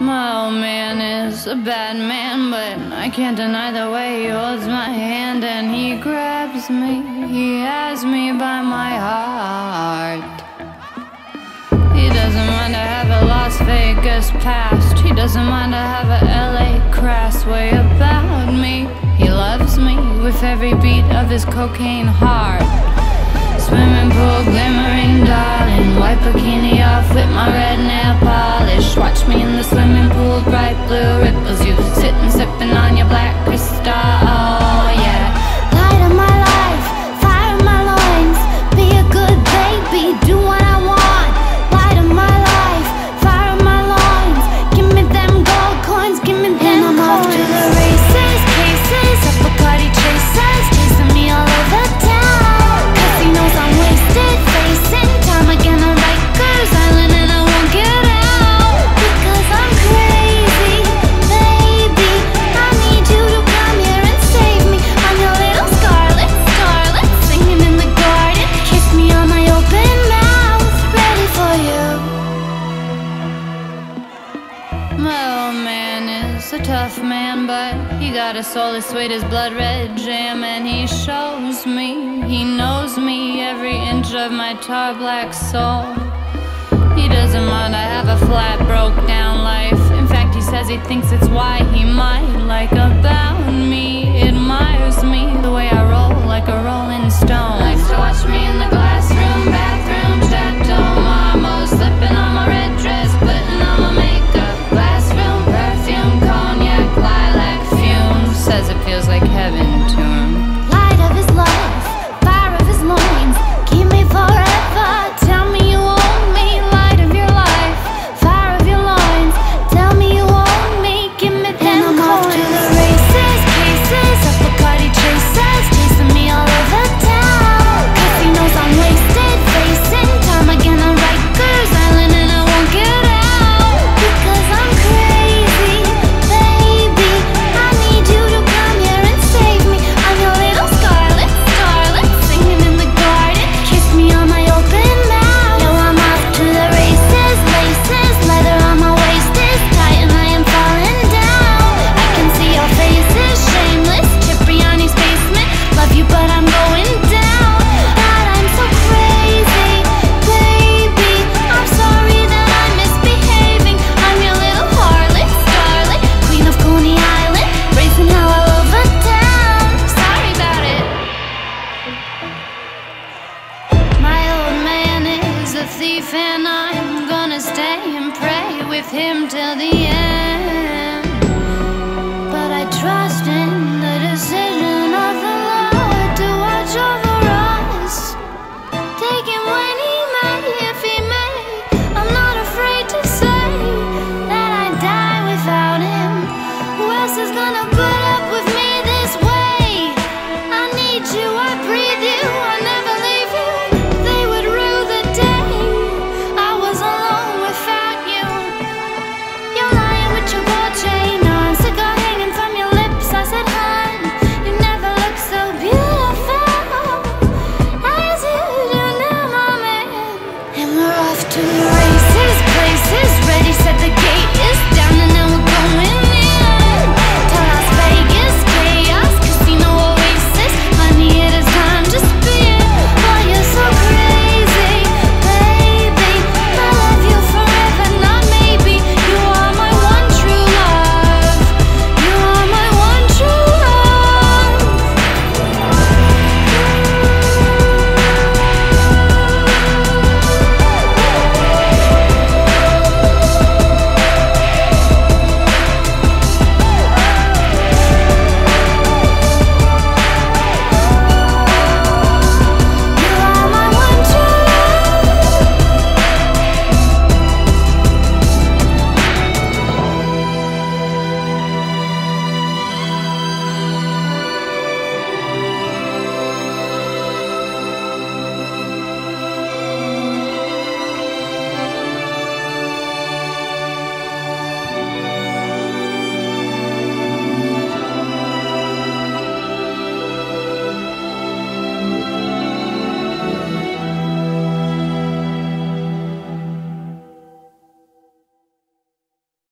My old man is a bad man, but I can't deny the way he holds my hand and he grabs me. He has me by my heart. He doesn't mind to have a Las Vegas past. He doesn't mind to have a LA crass way about me. He loves me with every beat of his cocaine heart. Swimming pool, glimmering, darling. white bikini off with my red. My old man is a tough man, but he got a soul as sweet as blood red jam. And he shows me, he knows me, every inch of my tar black soul. He doesn't mind I have a flat, broke down life. In fact, he says he thinks it's why he might like a bound. with him till the end. But I trust in the decision of the Lord to watch over us. Take him when he may, if he may. I'm not afraid to say that I die without him. Who else is gonna put up?